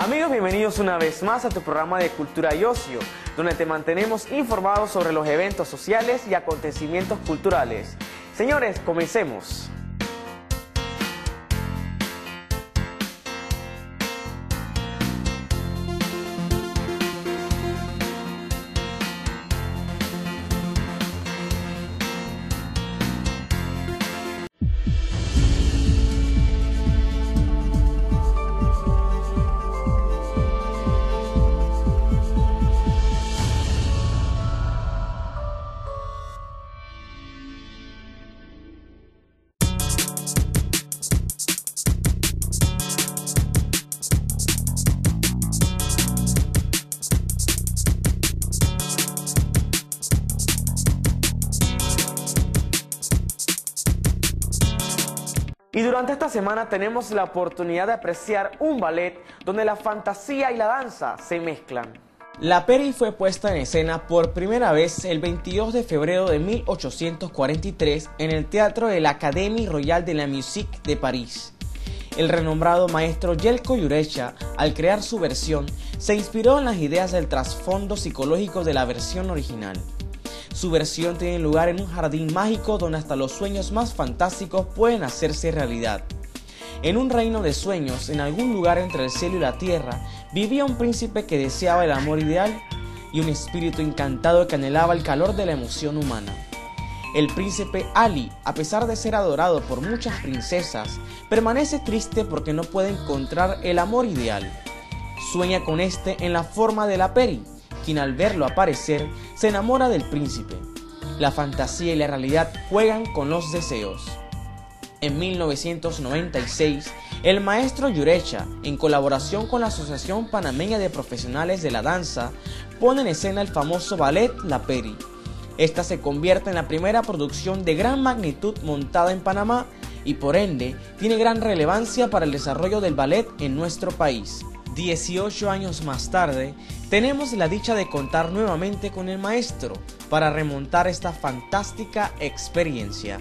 Amigos, bienvenidos una vez más a tu programa de Cultura y Ocio, donde te mantenemos informados sobre los eventos sociales y acontecimientos culturales. Señores, comencemos. Durante esta semana tenemos la oportunidad de apreciar un ballet donde la fantasía y la danza se mezclan. La peri fue puesta en escena por primera vez el 22 de febrero de 1843 en el Teatro de la Académie Royale de la Musique de París. El renombrado maestro Yelko Yurecha, al crear su versión, se inspiró en las ideas del trasfondo psicológico de la versión original. Su versión tiene lugar en un jardín mágico donde hasta los sueños más fantásticos pueden hacerse realidad. En un reino de sueños, en algún lugar entre el cielo y la tierra, vivía un príncipe que deseaba el amor ideal y un espíritu encantado que anhelaba el calor de la emoción humana. El príncipe Ali, a pesar de ser adorado por muchas princesas, permanece triste porque no puede encontrar el amor ideal. Sueña con este en la forma de la peri, quien al verlo aparecer se enamora del príncipe. La fantasía y la realidad juegan con los deseos. En 1996, el maestro Yurecha, en colaboración con la Asociación Panameña de Profesionales de la Danza, pone en escena el famoso ballet La Peri. Esta se convierte en la primera producción de gran magnitud montada en Panamá y por ende tiene gran relevancia para el desarrollo del ballet en nuestro país. 18 años más tarde, tenemos la dicha de contar nuevamente con el maestro para remontar esta fantástica experiencia.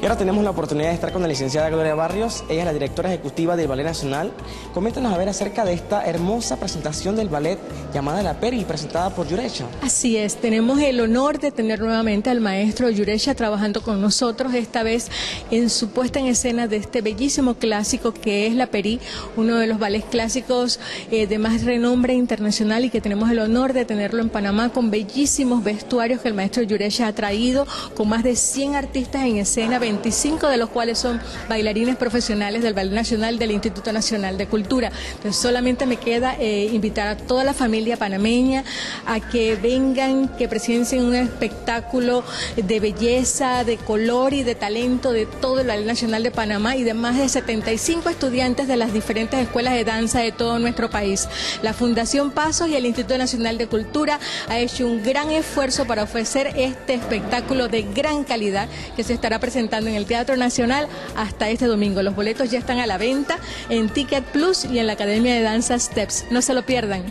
Y ahora tenemos la oportunidad de estar con la licenciada Gloria Barrios, ella es la directora ejecutiva del Ballet Nacional. Coméntanos a ver acerca de esta hermosa presentación del ballet llamada La Peri, presentada por Yurecha. Así es, tenemos el honor de tener nuevamente al maestro Yurecha trabajando con nosotros, esta vez en su puesta en escena de este bellísimo clásico que es La Peri, uno de los ballets clásicos eh, de más renombre internacional y que tenemos el honor de tenerlo en Panamá con bellísimos vestuarios que el maestro Yurecha ha traído, con más de 100 artistas en escena 25 de los cuales son bailarines profesionales del Ballet Nacional del Instituto Nacional de Cultura. Entonces solamente me queda eh, invitar a toda la familia panameña a que vengan, que presencien un espectáculo de belleza, de color y de talento de todo el Ballet Nacional de Panamá y de más de 75 estudiantes de las diferentes escuelas de danza de todo nuestro país. La Fundación Pasos y el Instituto Nacional de Cultura ha hecho un gran esfuerzo para ofrecer este espectáculo de gran calidad que se estará presentando en el Teatro Nacional hasta este domingo. Los boletos ya están a la venta en Ticket Plus y en la Academia de Danza Steps. No se lo pierdan.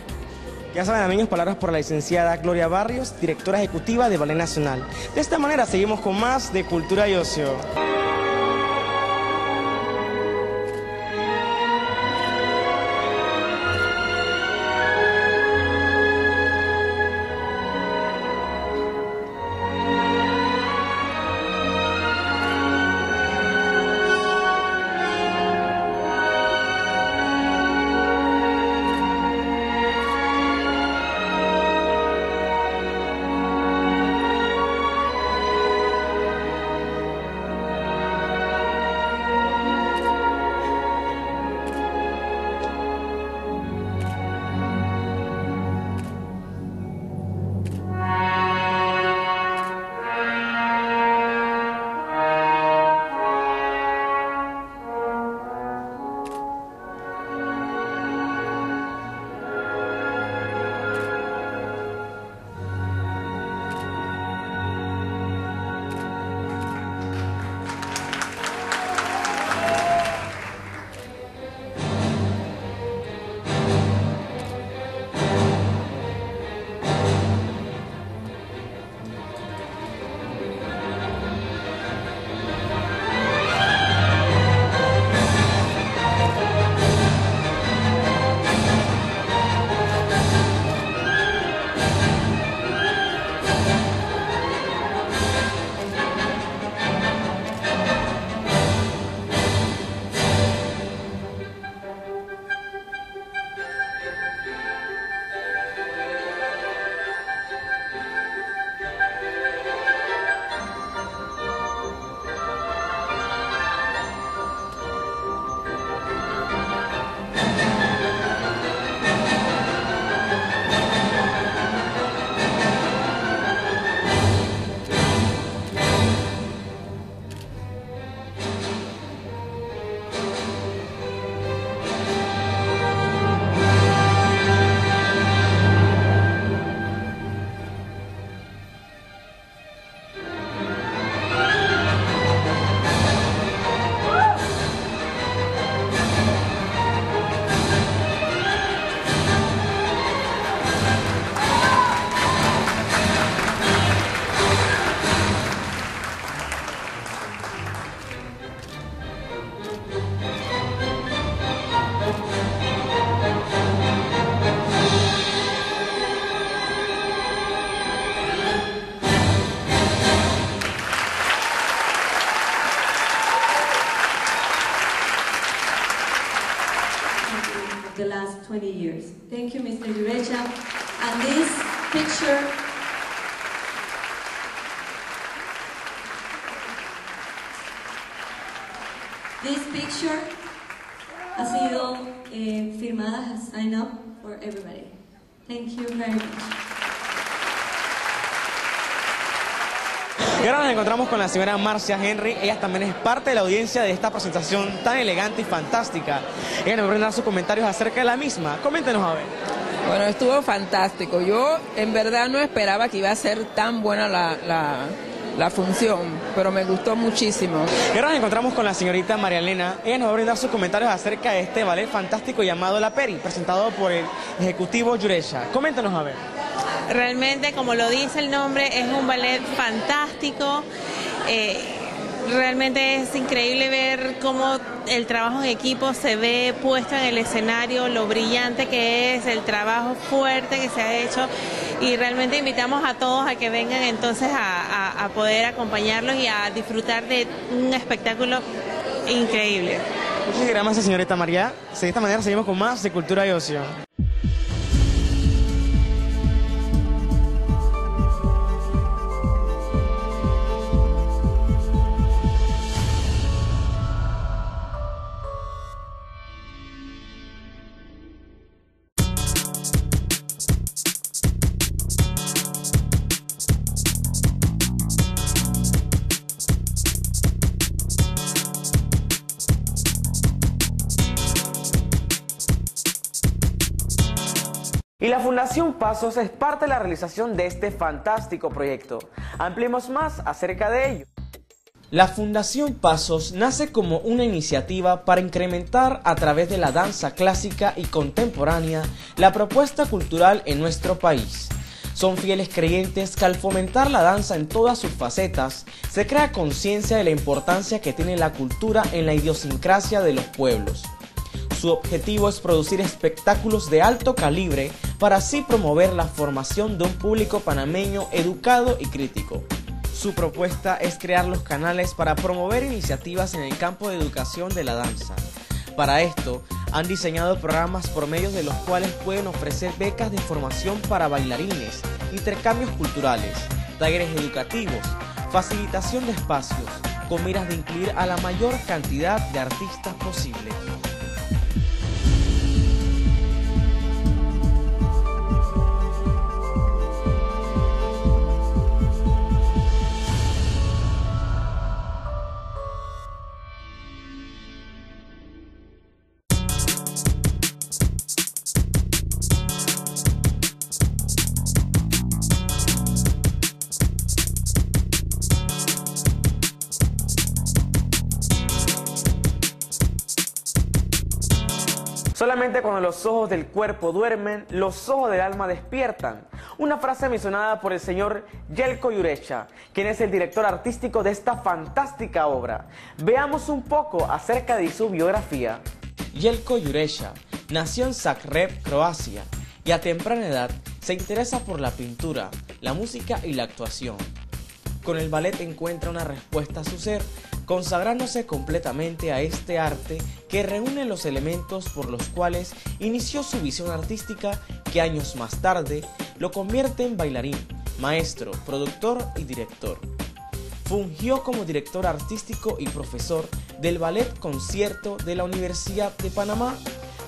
Ya saben amigos, palabras por la licenciada Gloria Barrios, directora ejecutiva de Ballet Nacional. De esta manera seguimos con más de Cultura y Ocio. For everybody. Thank you very much. Y ahora nos encontramos con la señora Marcia Henry. Ella también es parte de la audiencia de esta presentación tan elegante y fantástica. Ella nos va a brindar sus comentarios acerca de la misma. Coméntenos a ver. Bueno, estuvo fantástico. Yo en verdad no esperaba que iba a ser tan buena la, la, la función, pero me gustó muchísimo. Y ahora nos encontramos con la señorita María Elena. Ella nos va a brindar sus comentarios acerca de este ballet fantástico llamado La Peri, presentado por el ejecutivo Yurecha. Coméntanos a ver. Realmente, como lo dice el nombre, es un ballet fantástico. Eh, realmente es increíble ver cómo el trabajo en equipo se ve puesto en el escenario, lo brillante que es, el trabajo fuerte que se ha hecho y realmente invitamos a todos a que vengan entonces a, a, a poder acompañarlos y a disfrutar de un espectáculo increíble. Muchas gracias, señorita María. De esta manera seguimos con más de Cultura y Ocio. Y la Fundación Pasos es parte de la realización de este fantástico proyecto. Ampliemos más acerca de ello. La Fundación Pasos nace como una iniciativa para incrementar a través de la danza clásica y contemporánea la propuesta cultural en nuestro país. Son fieles creyentes que al fomentar la danza en todas sus facetas, se crea conciencia de la importancia que tiene la cultura en la idiosincrasia de los pueblos. Su objetivo es producir espectáculos de alto calibre para así promover la formación de un público panameño educado y crítico. Su propuesta es crear los canales para promover iniciativas en el campo de educación de la danza. Para esto, han diseñado programas por medio de los cuales pueden ofrecer becas de formación para bailarines, intercambios culturales, talleres educativos, facilitación de espacios, con miras de incluir a la mayor cantidad de artistas posible. Solamente cuando los ojos del cuerpo duermen, los ojos del alma despiertan. Una frase mencionada por el señor Yelko Yurecha, quien es el director artístico de esta fantástica obra. Veamos un poco acerca de su biografía. Yelko Yurecha nació en Zagreb, Croacia, y a temprana edad se interesa por la pintura, la música y la actuación. Con el ballet encuentra una respuesta a su ser consagrándose completamente a este arte que reúne los elementos por los cuales inició su visión artística que años más tarde lo convierte en bailarín, maestro, productor y director. Fungió como director artístico y profesor del Ballet Concierto de la Universidad de Panamá,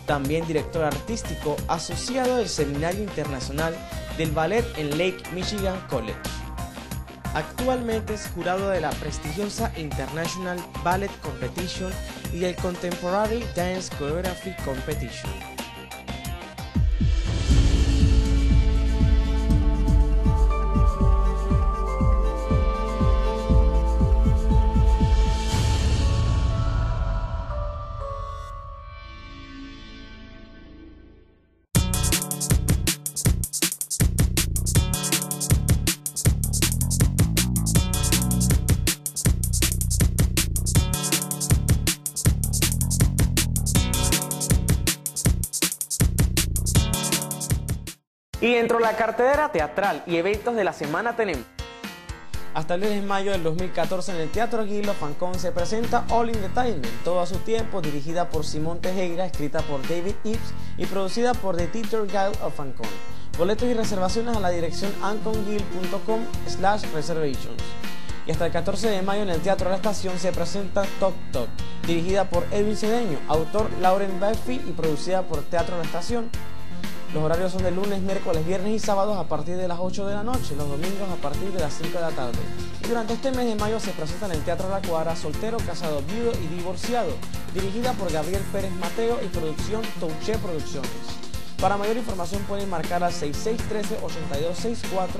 también director artístico asociado del Seminario Internacional del Ballet en Lake Michigan College. Actualmente es jurado de la prestigiosa International Ballet Competition y del Contemporary Dance Choreography Competition. Y dentro de la cartelera teatral y eventos de la semana tenemos hasta el 10 de mayo del 2014 en el Teatro Guilo Fancón se presenta All in the Time, todo a su tiempo, dirigida por Simón Tejera, escrita por David Ives y producida por The Theater Guild of Fancón. Boletos y reservaciones a la dirección anconguild.com slash reservations. Y hasta el 14 de mayo en el Teatro la Estación se presenta Talk Talk, dirigida por Edwin Cedeño, autor Lauren Buffy y producida por Teatro la Estación. Los horarios son de lunes, miércoles, viernes y sábados a partir de las 8 de la noche, los domingos a partir de las 5 de la tarde. Y durante este mes de mayo se presenta en el Teatro La Cuadra Soltero, Casado, Viudo y Divorciado, dirigida por Gabriel Pérez Mateo y producción Touché Producciones. Para mayor información pueden marcar al 6613-8264.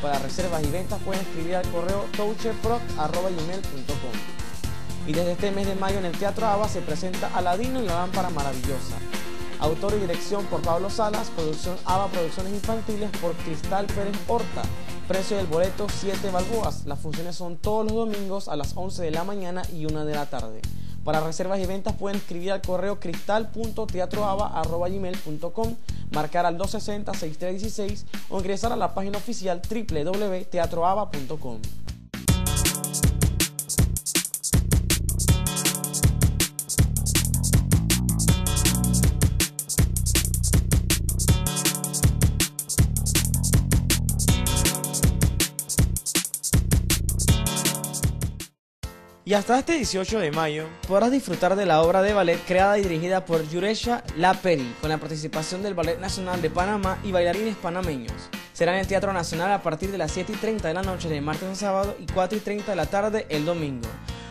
Para reservas y ventas pueden escribir al correo touchepro.com. Y desde este mes de mayo en el Teatro ABA se presenta Aladino y la lámpara maravillosa Autor y dirección por Pablo Salas, producción ABA Producciones Infantiles por Cristal Pérez Horta. Precio del boleto 7 balboas. Las funciones son todos los domingos a las 11 de la mañana y 1 de la tarde. Para reservas y ventas pueden escribir al correo cristal.teatroaba.com, marcar al 260-6316 o ingresar a la página oficial www.teatroaba.com. Y hasta este 18 de mayo podrás disfrutar de la obra de ballet creada y dirigida por Yuresha Laperi, con la participación del Ballet Nacional de Panamá y bailarines panameños. Será en el Teatro Nacional a partir de las 7 y 30 de la noche de martes a sábado y 4 y 30 de la tarde el domingo.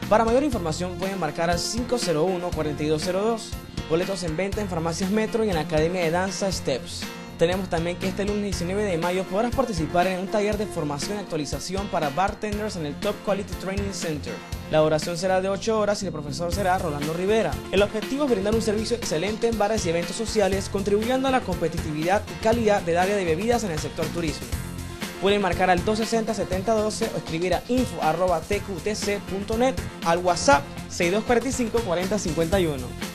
Para mayor información pueden marcar al 501-4202. Boletos en venta en Farmacias Metro y en la Academia de Danza Steps. Tenemos también que este lunes 19 de mayo podrás participar en un taller de formación y actualización para bartenders en el Top Quality Training Center. La duración será de 8 horas y el profesor será Rolando Rivera. El objetivo es brindar un servicio excelente en bares y eventos sociales, contribuyendo a la competitividad y calidad del área de bebidas en el sector turismo. Pueden marcar al 260-7012 o escribir a info.tqtc.net al WhatsApp 6245 4051.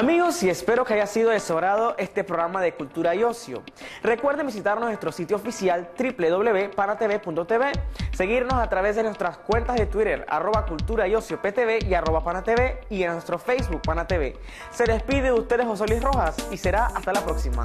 Amigos, y espero que haya sido de este programa de Cultura y Ocio. Recuerden visitar nuestro sitio oficial www.panatv.tv, seguirnos a través de nuestras cuentas de Twitter, arroba Cultura y Ocio PTV y arroba Panatv, y en nuestro Facebook Panatv. Se despide de ustedes José Luis Rojas y será hasta la próxima.